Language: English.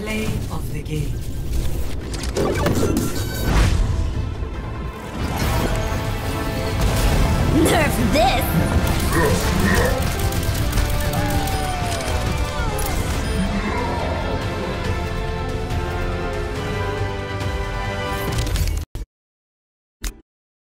Play of the game. Nerf this!